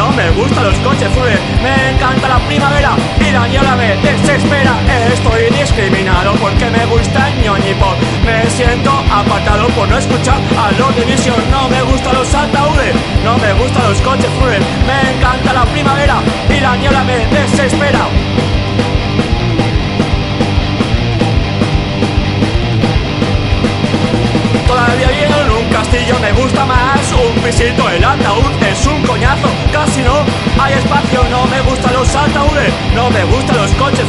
no me gustan los coches fúnebres. Me encanta la primavera y la niebla me desespera. Estoy discriminado porque me gusta el ñoñipop. Me siento apartado por no escuchar a los de visión. No me gustan los ataúdes, no me gustan los coches fúnebres. Me encanta la primavera y la niebla me desespera. Más un pisito. El ataúd es un coñazo, casi no hay espacio. No me gustan los ataúdes, no me gustan los coches